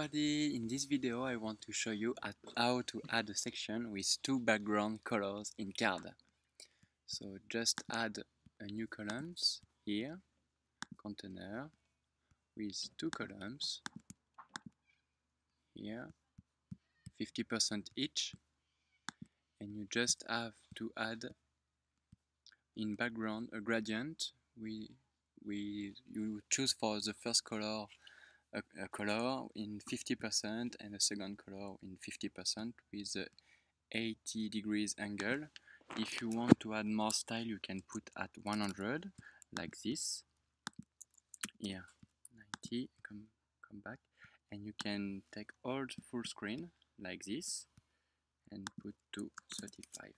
everybody, in this video I want to show you how to add a section with two background colors in Carrd. So just add a new columns here, container, with two columns, here, 50% each, and you just have to add in background a gradient we, we you choose for the first color a, a color in 50% and a second color in 50% with 80 degrees angle. If you want to add more style, you can put at 100, like this. Here, 90, come, come back. And you can take all the full screen, like this, and put to 35%.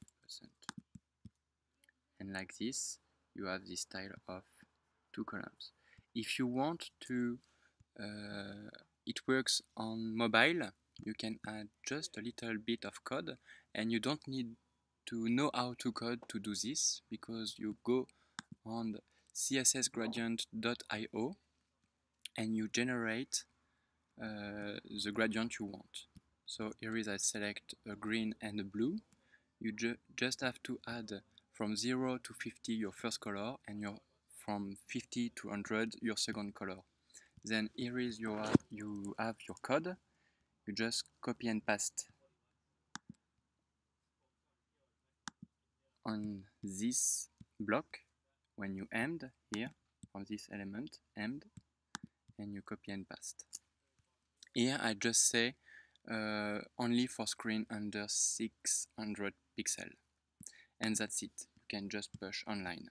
And like this, you have this style of two columns. If you want to it works on mobile you can add just a little bit of code and you don't need to know how to code to do this because you go on cssgradient.io and you generate uh, the gradient you want. So here is I select a green and a blue. You ju just have to add from 0 to 50 your first color and your from 50 to 100 your second color then here is your you have your code. You just copy and paste. On this block when you end here on this element end and you copy and paste. Here I just say uh, only for screen under 600 pixel. And that's it. You can just push online